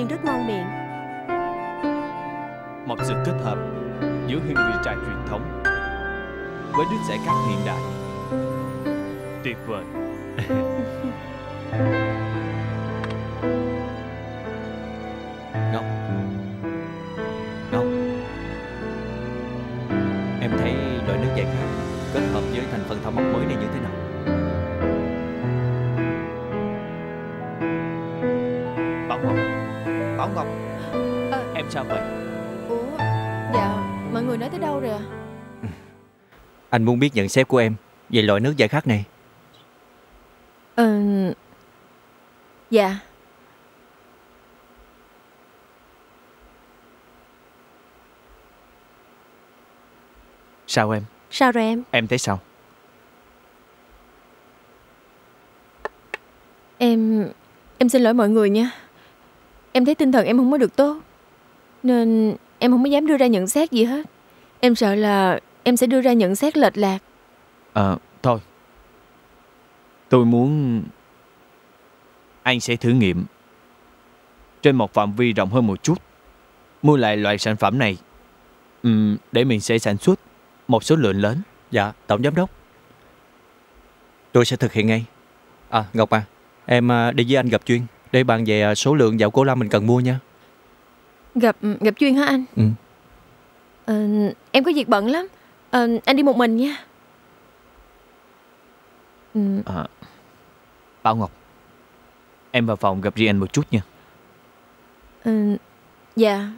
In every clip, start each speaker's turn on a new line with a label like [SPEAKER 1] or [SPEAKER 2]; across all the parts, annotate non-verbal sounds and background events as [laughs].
[SPEAKER 1] nhưng rất ngon miệng
[SPEAKER 2] Một sự kết hợp giữa hương vị trà truyền thống với nước giải khát hiện đại. Tuyệt vời. [laughs]
[SPEAKER 3] Ngọc Ngọc Em thấy loại nước giải khát kết hợp với thành phần thảo mộc mới này như thế nào?
[SPEAKER 2] Bảo Ngọc.
[SPEAKER 1] Ờ.
[SPEAKER 2] Em sao vậy?
[SPEAKER 1] ủa dạ mọi người nói tới đâu rồi ạ [laughs]
[SPEAKER 3] Anh muốn biết nhận xét của em về loại nước giải khát này
[SPEAKER 1] ờ dạ
[SPEAKER 2] Sao em?
[SPEAKER 1] sao rồi em
[SPEAKER 2] Em thấy sao?
[SPEAKER 1] em em xin lỗi mọi người nha em thấy tinh thần em không có được tốt nên em không có dám đưa ra nhận xét gì hết em sợ là em sẽ đưa ra nhận xét lệch lạc
[SPEAKER 2] Ờ, thôi. Tôi muốn anh sẽ thử nghiệm trên một phạm vi rộng hơn một chút. Mua lại loại sản phẩm này ừm, để mình sẽ sản xuất một số lượng lớn.
[SPEAKER 3] Dạ, Tổng Giám Đốc Tôi sẽ thực hiện ngay À, Ngọc à Em à, đi với anh gặp chuyên Để bàn về à, số lượng dạo cổ lam mình cần mua nha.
[SPEAKER 1] Gặp gặp chuyên hả anh?
[SPEAKER 3] Ừ.
[SPEAKER 1] ờ, em có việc bận lắm. Ờ, anh đi một mình nha. Ừ,
[SPEAKER 2] Ờ, Bảo Ngọc, em vào phòng gặp riêng anh một chút nha.
[SPEAKER 1] ờ, dạ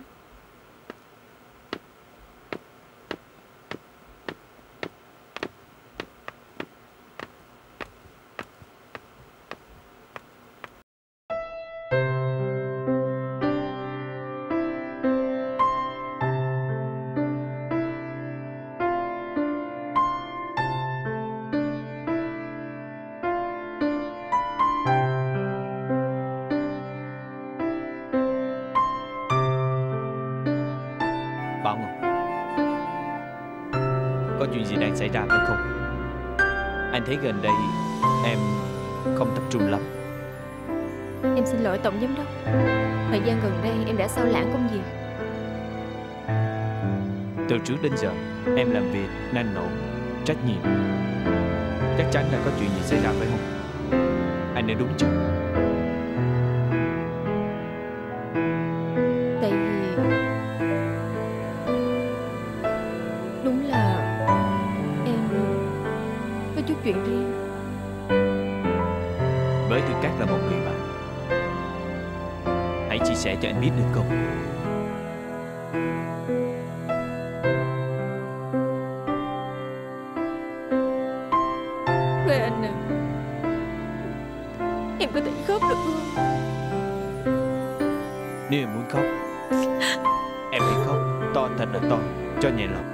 [SPEAKER 2] chuyện gì đang xảy ra phải không? Anh thấy gần đây em không tập trung lắm.
[SPEAKER 1] em xin lỗi tổng giám đốc thời gian gần đây em đã sao lãng công việc
[SPEAKER 2] Từ trước đến giờ, em làm việc năng nổ, trách nhiệm. Chắc chắn là có chuyện gì xảy ra phải không? Anh nói đúng chứ?
[SPEAKER 1] Quê anh à Em có thể khóc được không?
[SPEAKER 2] Nếu em muốn khóc, em hãy khóc. To thật là to cho nhẹ lòng.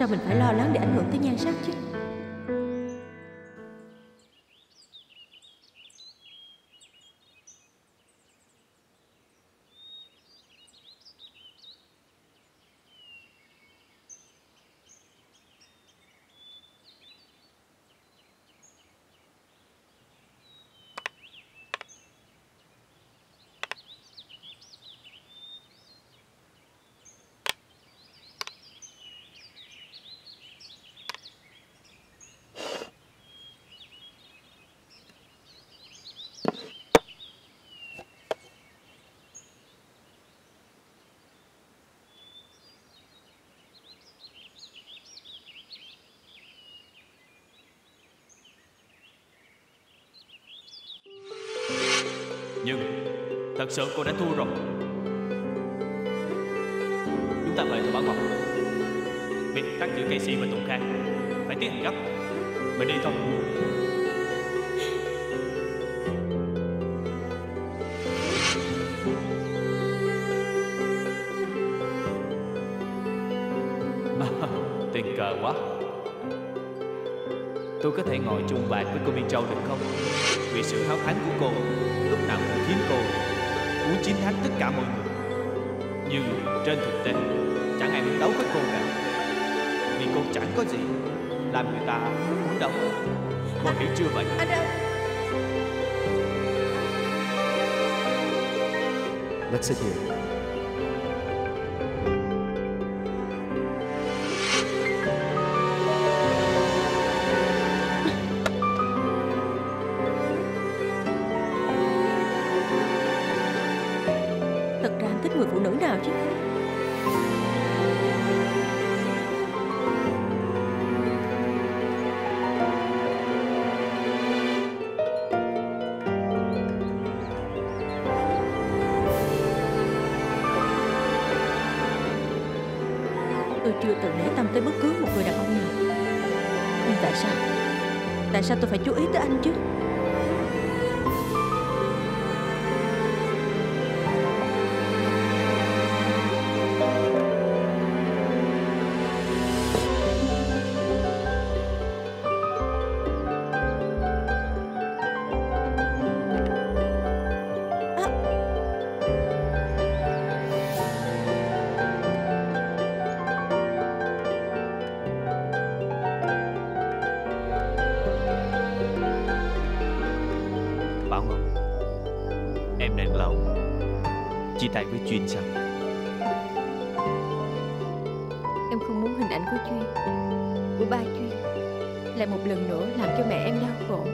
[SPEAKER 4] Sao mình phải lo lắng để ảnh hưởng tới nhan sắc chứ
[SPEAKER 2] Nhưng Thật sự cô đã thua rồi. Chúng ta về thôi Bảo Ngọc. Việc cắt giữa Casey và Tùng Khang Phải tiến hành gấp. Mình đi thôi. Tình cờ quá. Tôi có thể ngồi chung bàn với cô Miên Châu được không? Vì sự háo thắng của cô Lúc nào cũng khiến cô Muốn chiến thắng tất cả mọi người Nhưng trên thực tế Chẳng ai muốn đấu với cô cả Vì cô chẳng có gì Làm người ta muốn đấu Cô hiểu chưa vậy?
[SPEAKER 4] Anh ơi
[SPEAKER 5] Let's sit here.
[SPEAKER 4] Người phụ nữ nào chứ? Tôi chưa từng để tâm tới bất cứ một người đàn ông nào. Nhưng tại sao? Tại sao tôi phải chú ý tới anh chứ?
[SPEAKER 1] Lại một lần nữa làm cho mẹ em đau khổ.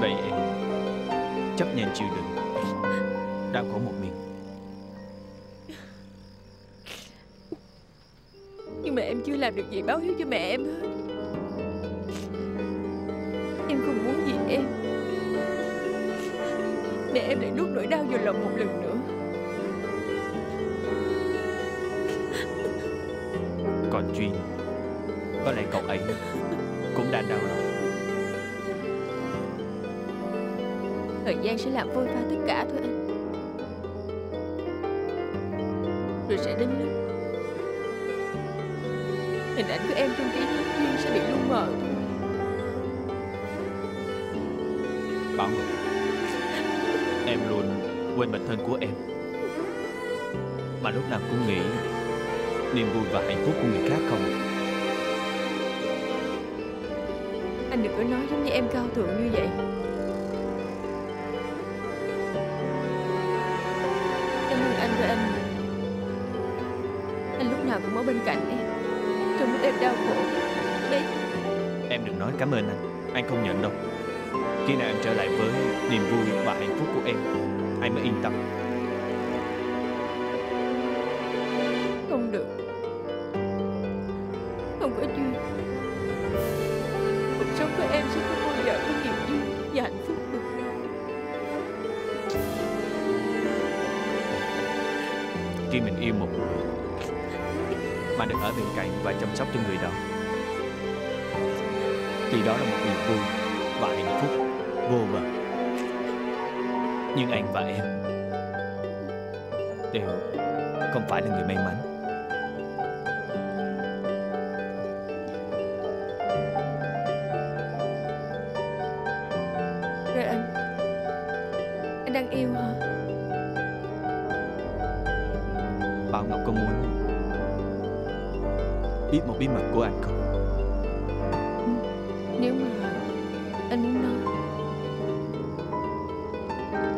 [SPEAKER 2] Vậy em Chấp nhận chịu đựng. Đau khổ một mình.
[SPEAKER 1] Nhưng mà em chưa làm được gì báo hiếu cho mẹ em hết. Em không muốn gì em. Mẹ em lại nuốt nỗi đau vào lòng một lần nữa
[SPEAKER 2] Cậu ấy Cũng đã đau lòng
[SPEAKER 1] Thời gian sẽ làm vơi pha tất cả thôi anh. Rồi sẽ đến lúc Hình ảnh của em trong trí nhớ Duyên sẽ bị lu mờ thôi.
[SPEAKER 2] Bảo Ngọc Em luôn quên bản thân của em. Mà lúc nào cũng nghĩ Niềm vui và hạnh phúc của người khác không
[SPEAKER 1] Anh đừng có nói giống như em cao thượng như vậy. Cảm ơn anh với anh. Anh lúc nào cũng ở bên cạnh em. Trong lúc em đau khổ. Đấy.
[SPEAKER 2] Em đừng nói cảm ơn anh. Anh không nhận đâu. Khi nào em trở lại với niềm vui và hạnh phúc của em, Anh mới yên tâm. Sóc cho người đó. Thì đó là một niềm vui và hạnh phúc vô bờ. Nhưng anh và em Đều không phải là người may mắn.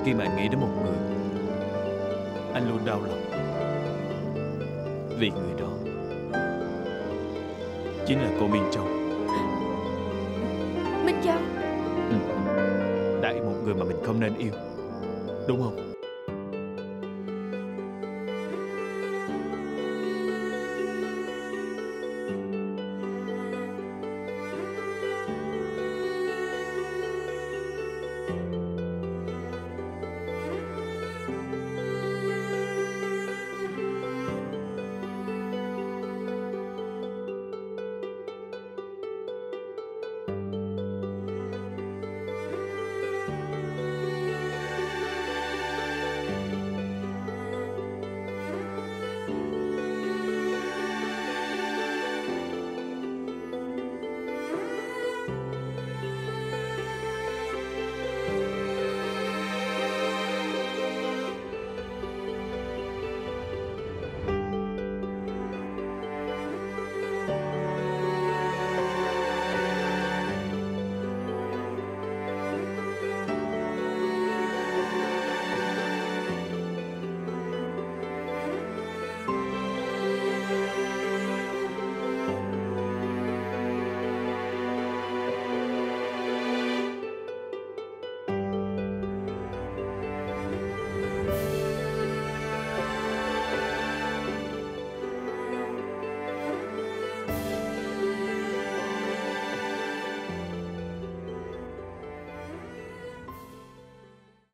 [SPEAKER 2] Khi mà anh nghĩ đến một người. Anh luôn đau lòng. Vì người đó Chính là cô Miên Châu.
[SPEAKER 1] Minh Châu.
[SPEAKER 2] Ừ. Đã yêu một người mà mình không nên yêu. Đúng không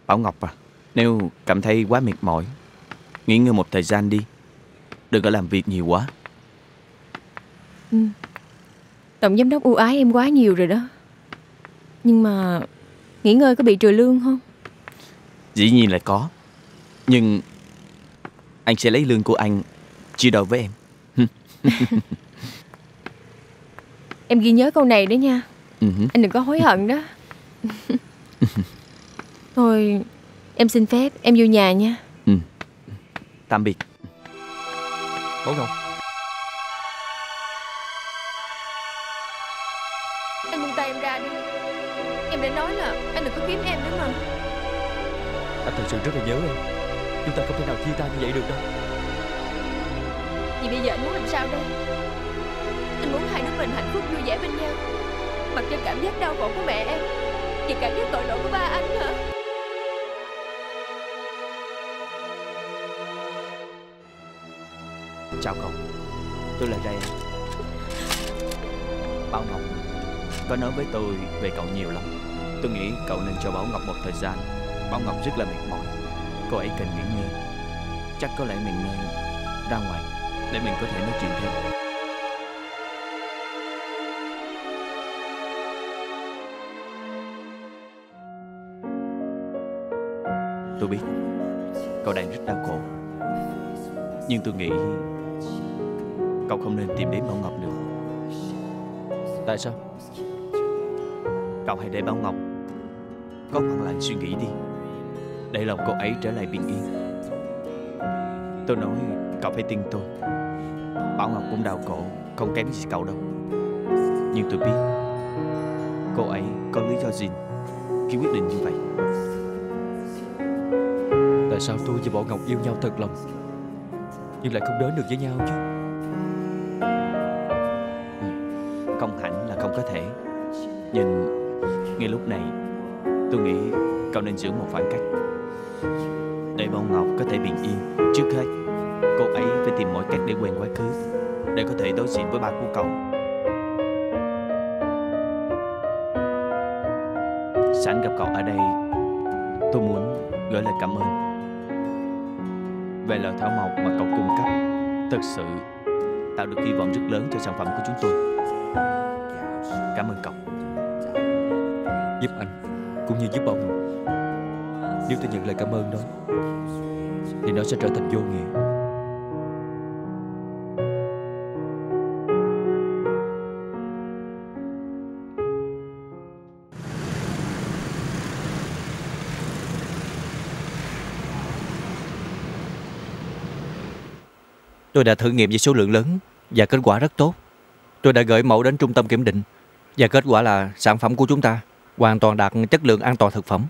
[SPEAKER 2] Bảo Ngọc à, nếu cảm thấy quá mệt mỏi, nghỉ ngơi một thời gian đi. Đừng có làm việc nhiều quá.
[SPEAKER 1] Ừ. Tổng giám đốc ưu ái em quá nhiều rồi đó. Nhưng mà nghỉ ngơi có bị trừ lương không?
[SPEAKER 2] Dĩ nhiên là có. Nhưng anh sẽ lấy lương của anh chia đôi với em. [laughs]
[SPEAKER 1] Em ghi nhớ câu này đấy nha.
[SPEAKER 2] Ừ
[SPEAKER 1] Anh đừng có hối hận đó. [laughs] Thôi, em xin phép, em vô nhà nha.
[SPEAKER 2] Tạm biệt.
[SPEAKER 3] Bảo Ngọc
[SPEAKER 1] Anh buông tay em ra đi. Em đã nói là anh đừng có kiếm em nữa mà.
[SPEAKER 3] Anh thật sự rất là nhớ em Chúng ta không thể nào chia tay như vậy được đâu
[SPEAKER 1] Vì bây giờ anh muốn làm sao đây? Anh muốn hai đứa mình hạnh phúc vui vẻ bên nhau. Mặc cho cảm giác đau khổ của mẹ em và cảm giác tội lỗi của ba anh hả?
[SPEAKER 2] Chào cậu. Tôi là Ray. Bảo Ngọc có nói với tôi về cậu nhiều lắm. Tôi nghĩ cậu nên cho Bảo Ngọc một thời gian. Bảo Ngọc rất là mệt mỏi. Cô ấy cần nghỉ ngơi. Chắc có lẽ mình nên ra ngoài để mình có thể nói chuyện thêm. Tôi biết cậu đang rất đau khổ. Nhưng tôi nghĩ cậu không nên tìm đến Bảo Ngọc nữa.
[SPEAKER 3] Tại sao?
[SPEAKER 2] Cậu hãy để Bảo Ngọc có khoảng lặng suy nghĩ đi. Để lòng cô ấy trở lại bình yên. Tôi nói cậu phải tin tôi. Bảo Ngọc cũng đau khổ Không kém gì cậu đâu. Nhưng tôi biết Cô ấy có lý do gì Khi quyết định như vậy.
[SPEAKER 3] Tại sao tôi và Bảo Ngọc yêu nhau thật lòng Nhưng lại không đến được với nhau chứ
[SPEAKER 2] Không hẳn là không có thể. Nhưng ngay lúc này, Tôi nghĩ cậu nên giữ một khoảng cách Để Bảo Ngọc có thể bình yên. Trước hết, Cô ấy phải tìm mọi cách để quên quá khứ, Để có thể đối diện với ba của cậu. Sẵn gặp cậu ở đây, Tôi muốn gửi lời cảm ơn Về lời thảo mộc mà cậu cung cấp. Thật sự tạo được hy vọng rất lớn cho sản phẩm của chúng tôi.
[SPEAKER 3] Cũng như giúp ông. Nếu tôi nhận lời cảm ơn đó, Thì nó sẽ trở thành vô nghĩa Tôi đã thử nghiệm với số lượng lớn và kết quả rất tốt. Tôi đã gửi mẫu đến trung tâm kiểm định và kết quả là sản phẩm của chúng ta hoàn toàn đạt chất lượng an toàn thực phẩm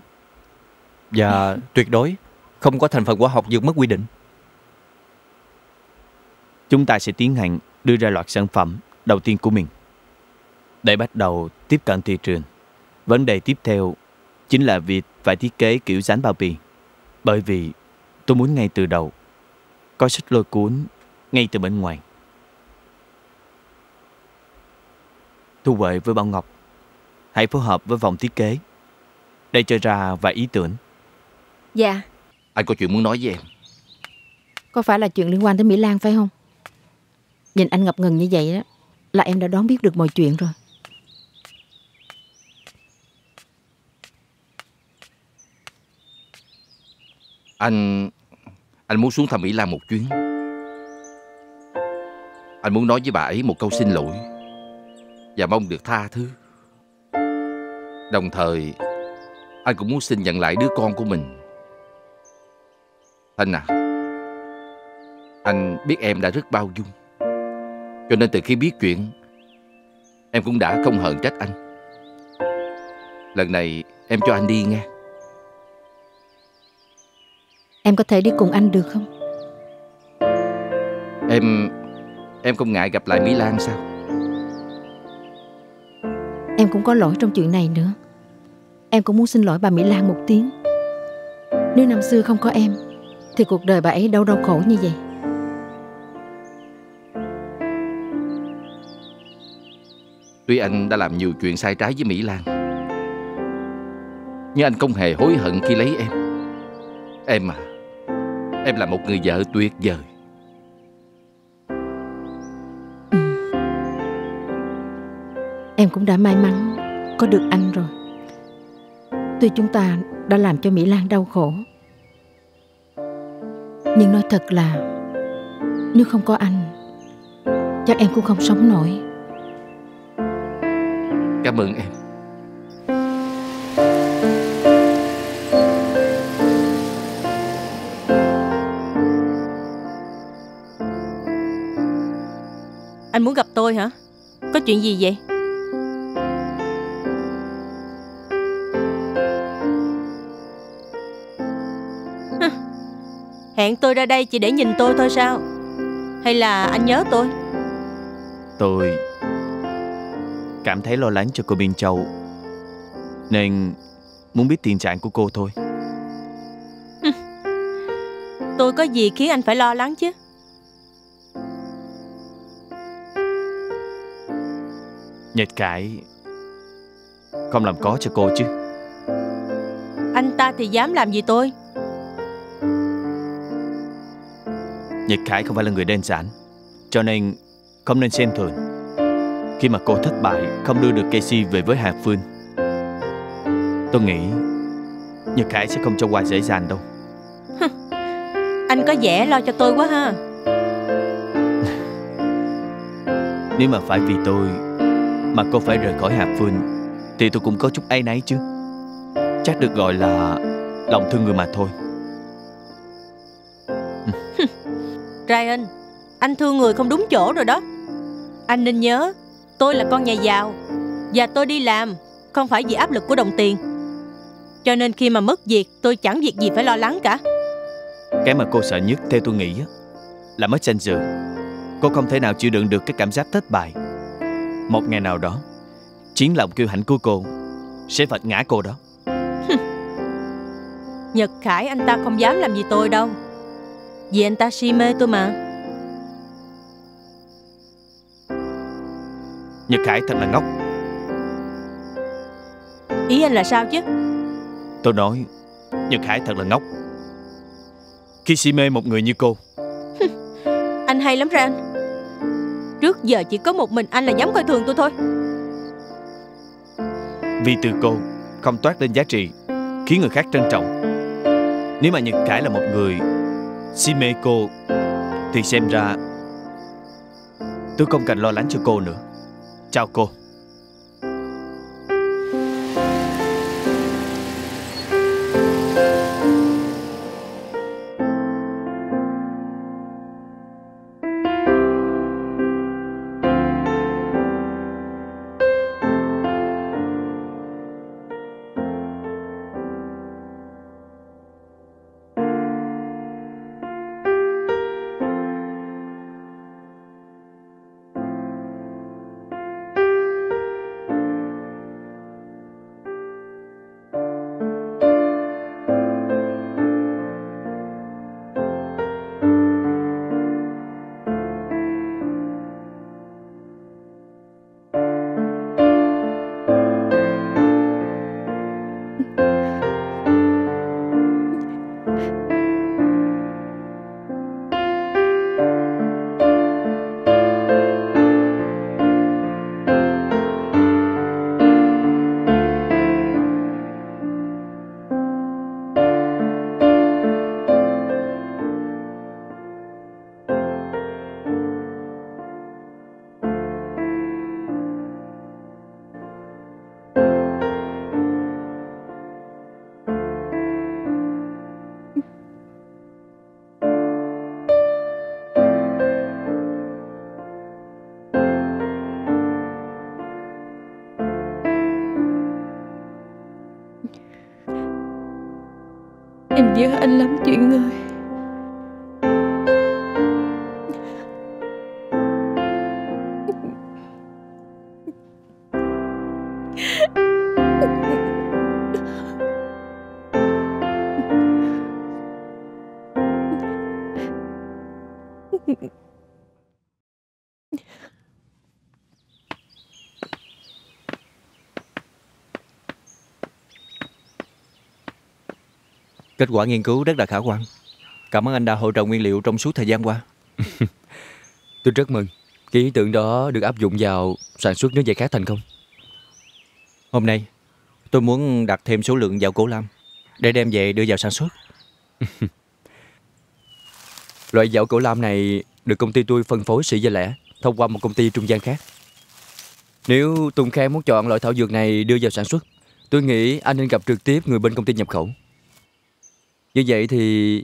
[SPEAKER 3] và tuyệt đối không có thành phần hóa học vượt mức quy định.
[SPEAKER 2] Chúng ta sẽ tiến hành đưa ra loạt sản phẩm đầu tiên của mình. Để bắt đầu tiếp cận thị trường, vấn đề tiếp theo chính là việc phải thiết kế kiểu dáng bao bì. Bởi vì tôi muốn ngay từ đầu có sức lôi cuốn ngay từ bên ngoài. Thu Huệ với Bảo Ngọc hãy phối hợp với vòng thiết kế. Để cho ra vài ý tưởng.
[SPEAKER 1] Dạ,
[SPEAKER 5] Anh có chuyện muốn nói với em.
[SPEAKER 4] Có phải là chuyện liên quan tới Mỹ Lan phải không? Nhìn anh ngập ngừng như vậy đó Là em đã đoán biết được mọi chuyện rồi.
[SPEAKER 5] Anh Anh muốn xuống thăm Mỹ Lan một chuyến. Anh muốn nói với bà ấy một câu xin lỗi. Và mong được tha thứ Đồng thời Anh cũng muốn xin nhận lại đứa con của mình. Thanh à Anh biết em đã rất bao dung. Cho nên từ khi biết chuyện Em cũng đã không hờn trách anh. Lần này em cho anh đi nghe.
[SPEAKER 4] Em có thể đi cùng anh được không?
[SPEAKER 5] Em Em không ngại gặp lại Mỹ Lan sao?
[SPEAKER 4] Em cũng có lỗi trong chuyện này nữa Em cũng muốn xin lỗi bà Mỹ Lan một tiếng. Nếu năm xưa không có em Thì cuộc đời bà ấy đâu đau khổ như vậy.
[SPEAKER 5] Tuy anh đã làm nhiều chuyện sai trái với Mỹ Lan Nhưng anh không hề hối hận khi lấy em. Em à Em là một người vợ tuyệt vời.
[SPEAKER 4] Em cũng đã may mắn có được anh rồi Tuy chúng ta đã làm cho Mỹ Lan đau khổ Nhưng nói thật là Nếu không có anh Chắc em cũng không sống nổi
[SPEAKER 5] Cảm ơn em
[SPEAKER 6] Anh muốn gặp tôi hả? Có chuyện gì vậy? Hẹn tôi ra đây chỉ để nhìn tôi thôi sao? Hay là anh nhớ tôi?
[SPEAKER 2] Tôi cảm thấy lo lắng cho cô Biên Châu Nên muốn biết tình trạng của cô thôi [laughs]
[SPEAKER 6] Tôi có gì khiến anh phải lo lắng chứ?
[SPEAKER 2] Nhật Khải không làm có cho cô chứ
[SPEAKER 6] Anh ta thì dám làm gì tôi?
[SPEAKER 2] Nhật Khải không phải là người đơn giản. Cho nên không nên xem thường. Khi mà cô thất bại Không đưa được Casey về với Hà Phương Tôi nghĩ Nhật Khải sẽ không cho qua dễ dàng đâu.
[SPEAKER 6] Anh có vẻ lo cho tôi quá ha. [laughs]
[SPEAKER 2] Nếu mà phải vì tôi Mà cô phải rời khỏi Hà Phương Thì tôi cũng có chút áy náy chứ. Chắc được gọi là Lòng thương người mà thôi
[SPEAKER 6] Ryan Anh thương người không đúng chỗ rồi đó. Anh nên nhớ Tôi là con nhà giàu Và tôi đi làm Không phải vì áp lực của đồng tiền. Cho nên khi mà mất việc Tôi chẳng việc gì phải lo lắng cả.
[SPEAKER 2] Cái mà cô sợ nhất theo tôi nghĩ á, Là mất danh dự Cô không thể nào chịu đựng được cái cảm giác thất bại. Một ngày nào đó Chiến lòng kiêu hãnh của cô Sẽ vạch ngã cô đó. [laughs]
[SPEAKER 6] Nhật Khải anh ta không dám làm gì tôi đâu Vì anh ta si mê tôi mà
[SPEAKER 2] Nhật Khải thật là ngốc.
[SPEAKER 6] Ý anh là sao chứ?
[SPEAKER 2] Tôi nói Nhật Khải thật là ngốc. Khi si mê một người như cô. [laughs]
[SPEAKER 6] Anh hay lắm Ryan Trước giờ chỉ có một mình anh là dám coi thường tôi thôi.
[SPEAKER 2] Vì từ cô không toát lên giá trị Khiến người khác trân trọng. Nếu mà Nhật Khải là một người Si mê cô Thì xem ra Tôi không cần lo lắng cho cô nữa. Chào cô.
[SPEAKER 1] Em nhớ
[SPEAKER 3] Kết quả nghiên cứu rất là khả quan. Cảm ơn anh đã hỗ trợ nguyên liệu trong suốt thời gian qua. [laughs]
[SPEAKER 7] Tôi rất mừng. Cái ý tưởng đó được áp dụng vào sản xuất nước giải khát thành công.
[SPEAKER 3] Hôm nay, tôi muốn đặt thêm số lượng dạo cổ lam để đem về đưa vào sản xuất. [laughs]
[SPEAKER 7] Loại dạo cổ lam này được công ty tôi phân phối sỉ và lẻ thông qua một công ty trung gian khác. Nếu Tùng Khang muốn chọn loại thảo dược này đưa vào sản xuất, tôi nghĩ anh nên gặp trực tiếp người bên công ty nhập khẩu. Như vậy thì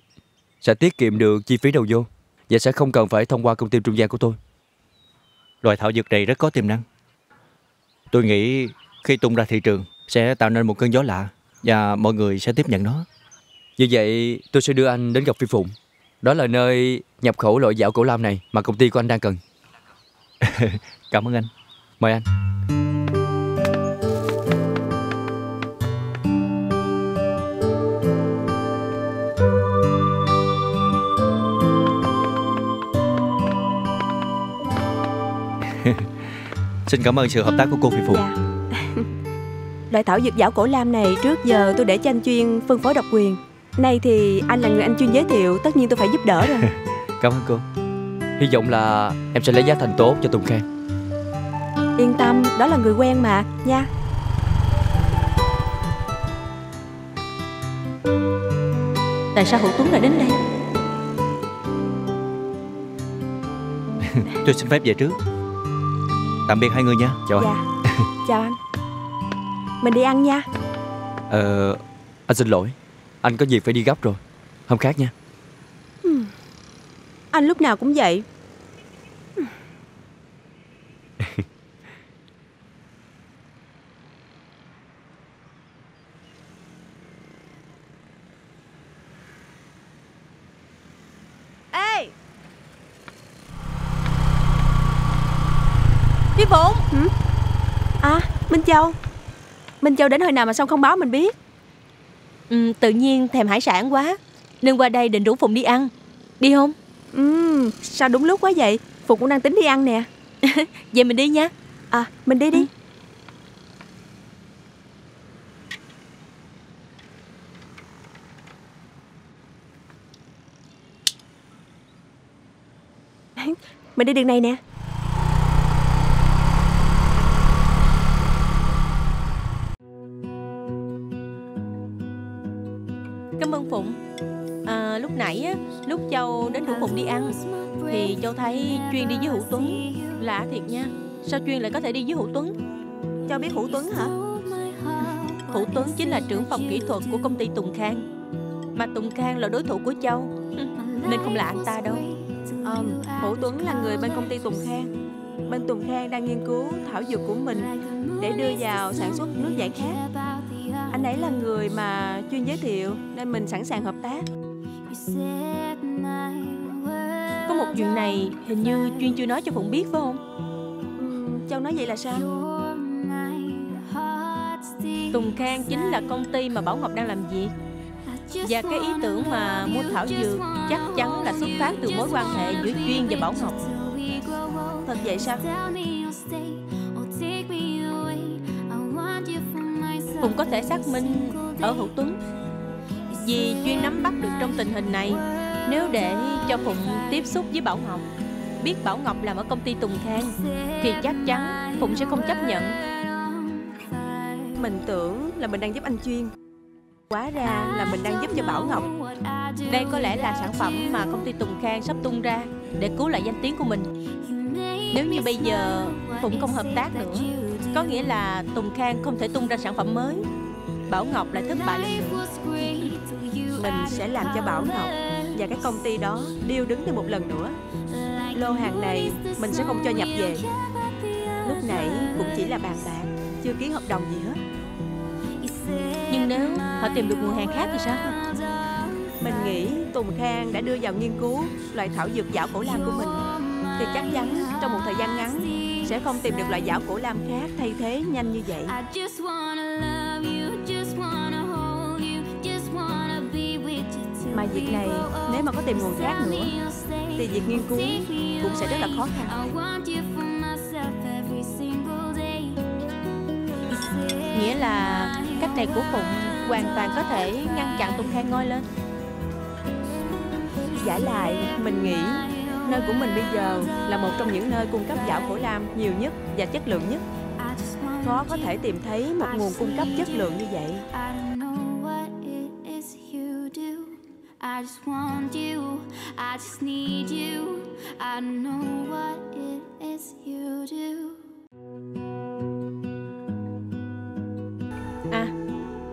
[SPEAKER 7] sẽ tiết kiệm được chi phí đầu vô và sẽ không cần phải thông qua công ty trung gian của tôi.
[SPEAKER 3] Loại thảo dược này rất có tiềm năng. Tôi nghĩ khi tung ra thị trường sẽ tạo nên một cơn gió lạ và mọi người sẽ tiếp nhận nó.
[SPEAKER 7] Như vậy tôi sẽ đưa anh đến gặp Phi Phụng. Đó là nơi nhập khẩu loại dạo cổ lam này mà công ty của anh đang cần. [laughs]
[SPEAKER 3] Cảm ơn anh.
[SPEAKER 7] Mời anh.
[SPEAKER 3] Xin cảm ơn sự hợp tác của cô Phi Phụng.
[SPEAKER 8] Dạ Loại thảo dược dảo cổ lam này trước giờ tôi để cho anh chuyên phân phối độc quyền Nay thì anh là người anh chuyên giới thiệu Tất nhiên tôi phải giúp đỡ rồi [laughs]
[SPEAKER 7] Cảm ơn cô. Hy vọng là em sẽ lấy giá thành tốt cho Tùng Khang.
[SPEAKER 8] Yên tâm, đó là người quen mà Nha
[SPEAKER 6] Tại sao Hữu Tuấn lại đến đây [laughs]
[SPEAKER 3] Tôi xin phép về trước. Tạm biệt hai người nha. Chào anh.
[SPEAKER 8] Dạ Chào anh Mình đi ăn nha
[SPEAKER 7] Ờ, anh xin lỗi. Anh có việc phải đi gấp rồi. Hôm khác nha.
[SPEAKER 8] Anh lúc nào cũng vậy
[SPEAKER 6] Phi Phụng
[SPEAKER 8] À Minh Châu. Minh Châu đến hồi nào mà sao không báo mình biết?
[SPEAKER 6] Ừ, Tự nhiên thèm hải sản quá. Nên qua đây định rủ Phụng đi ăn. Đi không?
[SPEAKER 8] Ừm, sao đúng lúc quá vậy? Phục cũng đang tính đi ăn nè. [laughs]
[SPEAKER 6] Vậy mình đi nha.
[SPEAKER 8] À mình đi đi. Mình đi đường này nè
[SPEAKER 6] Thì thấy Chuyên đi với Hữu Tuấn Lạ thiệt nha. Sao Chuyên lại có thể đi với Hữu Tuấn?
[SPEAKER 8] Cho biết Hữu Tuấn hả?
[SPEAKER 6] Hữu Tuấn chính là trưởng phòng kỹ thuật của công ty Tùng Khang. Mà Tùng Khang là đối thủ của Châu. Nên không là anh ta đâu.
[SPEAKER 8] Ờm, Hữu Tuấn là người bên công ty Tùng Khang. Bên Tùng Khang đang nghiên cứu thảo dược của mình Để đưa vào sản xuất nước giải khát. Anh ấy là người mà chuyên giới thiệu Nên mình sẵn sàng hợp tác
[SPEAKER 6] chuyện này hình như Chuyên chưa nói cho Phụng biết phải không?
[SPEAKER 8] Châu nói vậy là sao?
[SPEAKER 6] Tùng Khang chính là công ty mà Bảo Ngọc đang làm việc. Và cái ý tưởng mà mua thảo dược chắc chắn là xuất phát từ mối quan hệ giữa Chuyên và Bảo Ngọc.
[SPEAKER 8] Thật vậy sao?
[SPEAKER 6] Phụng có thể xác minh ở Hữu Tuấn Vì Chuyên nắm bắt được trong tình hình này Nếu để cho Phụng tiếp xúc với Bảo Ngọc Biết Bảo Ngọc làm ở công ty Tùng Khang Thì chắc chắn Phụng sẽ không chấp nhận.
[SPEAKER 8] Mình tưởng là mình đang giúp anh chuyên. Quá ra là mình đang giúp cho Bảo Ngọc.
[SPEAKER 6] Đây có lẽ là sản phẩm mà công ty Tùng Khang sắp tung ra Để cứu lại danh tiếng của mình. Nếu như bây giờ Phụng không hợp tác nữa Có nghĩa là Tùng Khang không thể tung ra sản phẩm mới. Bảo Ngọc lại thất bại. Lần nữa
[SPEAKER 8] Mình sẽ làm cho Bảo Ngọc Và cái công ty đó điêu đứng thêm một lần nữa. Lô hàng này mình sẽ không cho nhập về. Lúc nãy cũng chỉ là bàn bạc Chưa ký hợp đồng gì hết.
[SPEAKER 6] Nhưng nếu họ tìm được nguồn hàng khác thì sao?
[SPEAKER 8] Mình nghĩ Tùng Khang đã đưa vào nghiên cứu loại thảo dược dảo cổ lam của mình. Thì chắc chắn trong một thời gian ngắn Sẽ không tìm được loại dảo cổ lam khác thay thế nhanh như vậy Mà việc này nếu mà có tìm nguồn khác nữa Thì việc nghiên cứu cũng sẽ rất là khó khăn
[SPEAKER 6] Nghĩa là cách này của Phụng
[SPEAKER 9] Hoàn toàn có thể ngăn chặn Tùng Khang ngôi lên
[SPEAKER 8] Giả lại, mình nghĩ nơi của mình bây giờ là một trong những nơi cung cấp gạo khổ lam nhiều nhất và chất lượng nhất. Khó có thể tìm thấy một nguồn cung cấp chất lượng như vậy.
[SPEAKER 10] I just want you, I just need you. I know what it is you do.
[SPEAKER 9] À,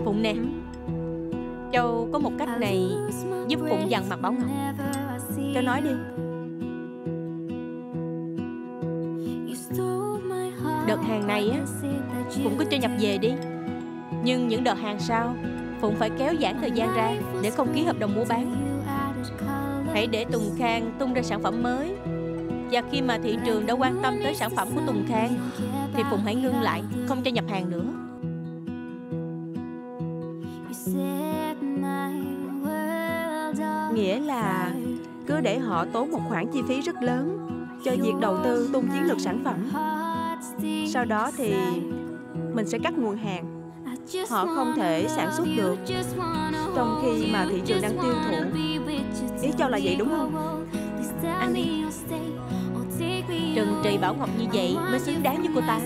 [SPEAKER 9] Phụng nè. Châu có một cách này giúp Phụng dằn mặt Bảo Ngọc.
[SPEAKER 8] Châu nói đi.
[SPEAKER 9] Đợt hàng này á Phụng cứ cho nhập về đi. Nhưng những đợt hàng sau Phụng phải kéo giãn thời gian ra Để không ký hợp đồng mua bán Hãy để Tùng Khang tung ra sản phẩm mới Và khi mà thị trường đã quan tâm tới sản phẩm của Tùng Khang, Thì Phụng hãy ngưng lại, Không cho nhập hàng nữa
[SPEAKER 8] Nghĩa là cứ để họ tốn một khoản chi phí rất lớn cho việc đầu tư tung chiến lược sản phẩm. Sau đó thì mình sẽ cắt nguồn hàng. Họ không thể sản xuất được trong khi mà thị trường đang tiêu thụ. Ý cho là vậy đúng không?
[SPEAKER 9] Ăn đi Trừng trị Bảo Ngọc như vậy mới xứng đáng với cô ta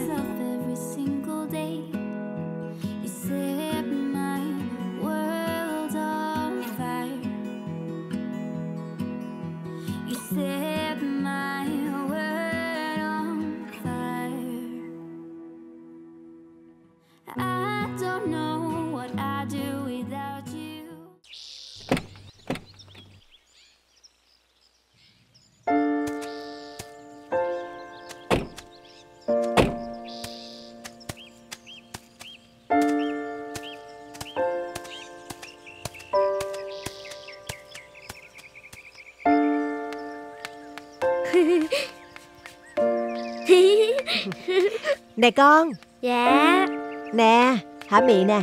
[SPEAKER 9] [laughs]
[SPEAKER 11] Nè con.
[SPEAKER 10] Dạ.
[SPEAKER 11] Nè Hả miệng nè.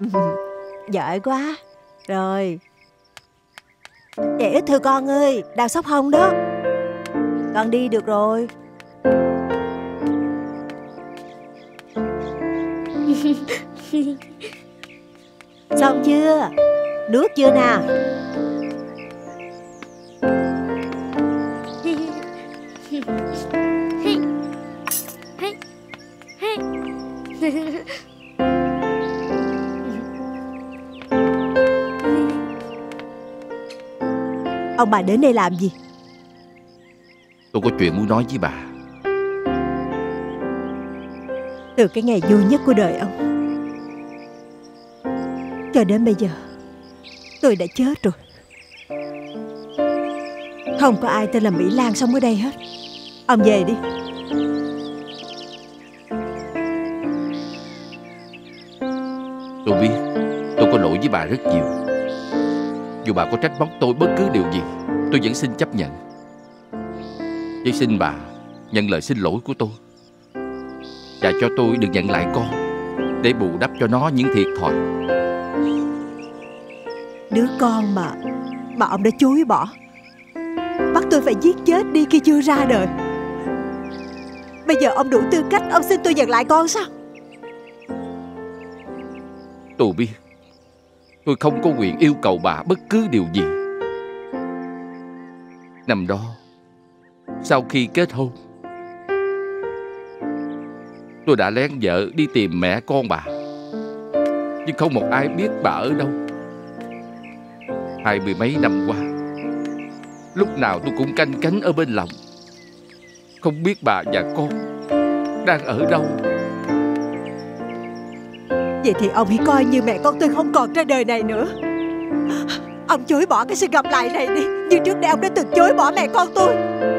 [SPEAKER 11] [laughs] Giỏi quá. Rồi. Vậy ít thưa con ơi Đau sốc hông đó? Con đi được rồi. [laughs] Xong chưa? Nuốt chưa nào Ông bà đến đây làm gì?
[SPEAKER 5] Tôi có chuyện muốn nói với bà.
[SPEAKER 11] Từ cái ngày vui nhất của đời ông Cho đến bây giờ Tôi đã chết rồi. Không có ai tên là Mỹ Lan sống ở đây hết. Ông về đi.
[SPEAKER 5] Tôi biết Tôi có lỗi với bà rất nhiều Dù bà có trách móc tôi bất cứ điều gì Tôi vẫn xin chấp nhận. Chỉ xin bà Nhận lời xin lỗi của tôi Và cho tôi được nhận lại con Để bù đắp cho nó những thiệt thòi.
[SPEAKER 11] Đứa con mà Mà ông đã chối bỏ Bắt tôi phải giết chết đi khi chưa ra đời. Bây giờ ông đủ tư cách Ông xin tôi nhận lại con sao?
[SPEAKER 5] Tôi biết Tôi không có quyền yêu cầu bà bất cứ điều gì. Năm đó, Sau khi kết hôn, Tôi đã lén vợ đi tìm mẹ con bà. Nhưng không một ai biết bà ở đâu. Hai mươi mấy năm qua, Lúc nào tôi cũng canh cánh ở bên lòng. Không biết bà và con Đang ở đâu.
[SPEAKER 11] Vậy thì ông hãy coi như mẹ con tôi không còn trên đời này nữa. Ông chối bỏ cái sự gặp lại này đi Như trước đây ông đã từng chối bỏ mẹ con tôi.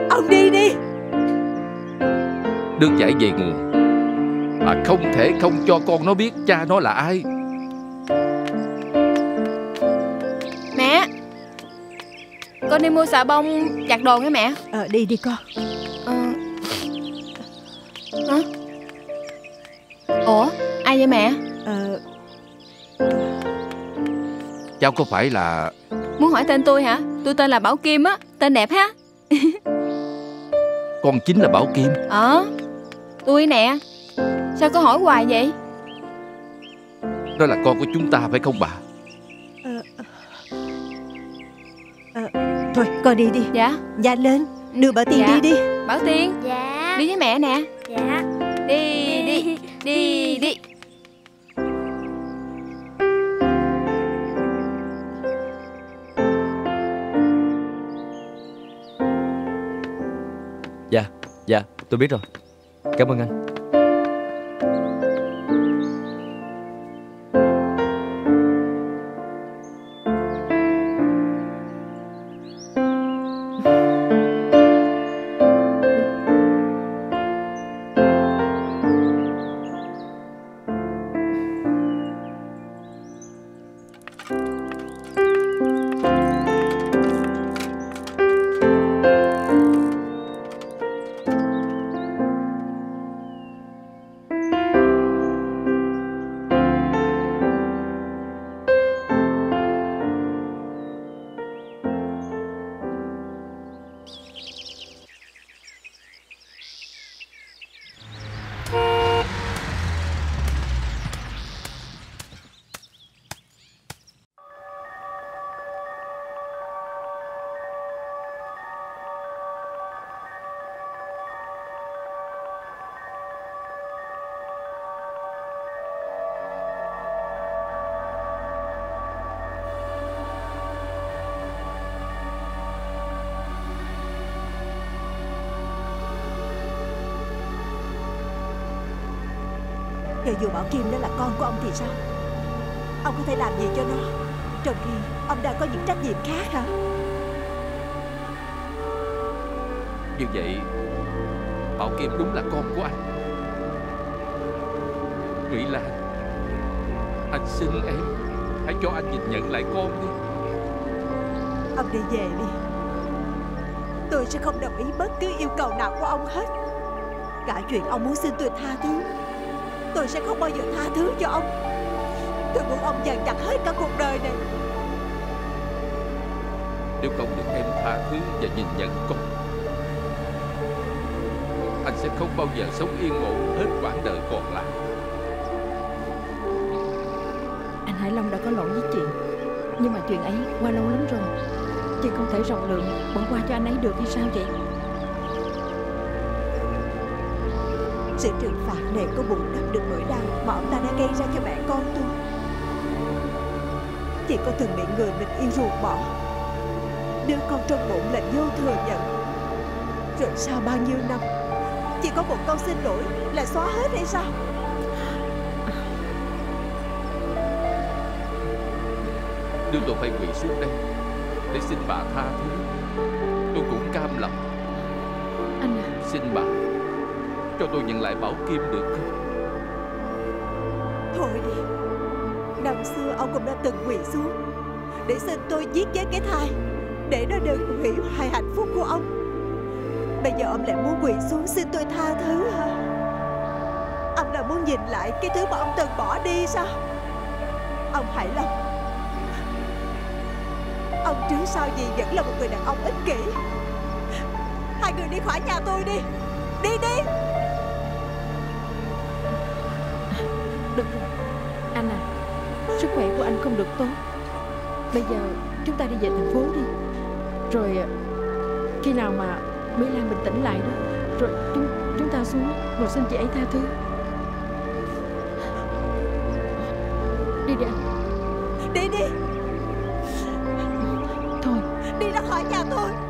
[SPEAKER 11] Ông đi đi.
[SPEAKER 5] Được giải về nguồn Bà không thể không cho con nó biết cha nó là ai.
[SPEAKER 12] Mẹ Con đi mua xà bông giặt đồ nghe mẹ.
[SPEAKER 11] Ờ đi đi con.
[SPEAKER 12] Ờ. Hả? Ủa ai vậy mẹ
[SPEAKER 5] Cháu có phải là
[SPEAKER 12] Muốn hỏi tên tôi hả? Tôi tên là Bảo Kim á Tên đẹp ha.
[SPEAKER 5] Con chính là Bảo Kim.
[SPEAKER 12] Ờ Tôi nè. Sao có hỏi hoài vậy?
[SPEAKER 5] Nó là con của chúng ta phải không bà?
[SPEAKER 11] Ờ, ờ, Thôi con đi đi.
[SPEAKER 1] Dạ.
[SPEAKER 11] Nhanh lên Đưa bà Tiên
[SPEAKER 1] Dạ.
[SPEAKER 11] đi đi.
[SPEAKER 1] Bảo Tiên
[SPEAKER 9] Dạ.
[SPEAKER 1] Đi với mẹ nè.
[SPEAKER 9] Dạ.
[SPEAKER 1] Đi đi Đi đi
[SPEAKER 7] Dạ tôi biết rồi. Cảm ơn anh.
[SPEAKER 11] Dù Bảo Kim đó là con của ông thì sao? Ông có thể làm gì cho nó? Trong khi ông đang có những trách nhiệm khác hả?
[SPEAKER 5] Như vậy Bảo Kim đúng là con của anh. Mỹ Lan Anh xin em Hãy cho anh nhìn nhận lại con đi.
[SPEAKER 11] Ông đi về đi. Tôi sẽ không đồng ý bất cứ yêu cầu nào của ông hết. Cả chuyện ông muốn xin tôi tha thứ Tôi sẽ không bao giờ tha thứ cho ông. Tôi muốn ông dằn vặt hết cả cuộc đời này.
[SPEAKER 5] Nếu không được em tha thứ và nhìn nhận con Anh sẽ không bao giờ sống yên ổn hết quãng đời còn lại.
[SPEAKER 4] Anh Hải Long đã có lỗi với chị Nhưng mà chuyện ấy qua lâu lắm rồi. Chị không thể rộng lượng bỏ qua cho anh ấy được hay sao vậy
[SPEAKER 11] Sự trừng phạt này có bù đắp được nỗi đau. Mà ông ta đã gây ra cho mẹ con tôi. Chị có từng bị người mình yêu ruột bỏ. Đứa con trong bụng là vô thừa nhận. Rồi sau bao nhiêu năm Chỉ có một câu xin lỗi là xóa hết hay sao?
[SPEAKER 5] Nếu tôi phải quỳ xuống đây Để xin bà tha thứ. Tôi cũng cam lòng.
[SPEAKER 4] Anh à.
[SPEAKER 5] Xin bà cho tôi nhận lại Bảo Kim được không?
[SPEAKER 11] Thôi đi. Năm xưa ông cũng đã từng quỳ xuống, Để xin tôi giết chết cái thai, Để nó đừng hủy hoại hạnh phúc của ông. Bây giờ ông lại muốn quỳ xuống xin tôi tha thứ hả? Ông là muốn nhìn lại cái thứ mà ông từng bỏ đi sao? Ông hãy lòng. Ông trước sau gì vẫn là một người đàn ông ích kỷ? Hai người đi khỏi nhà tôi đi. Đi đi.
[SPEAKER 4] Anh không được tốt. Bây giờ chúng ta đi về thành phố đi. Rồi à, Khi nào mà Mỹ Lan bình tĩnh lại đó Rồi chúng chúng ta xuống Rồi xin chị ấy tha thứ. Đi đi anh.
[SPEAKER 11] Đi đi.
[SPEAKER 4] Thôi.
[SPEAKER 11] Đi ra khỏi nhà tôi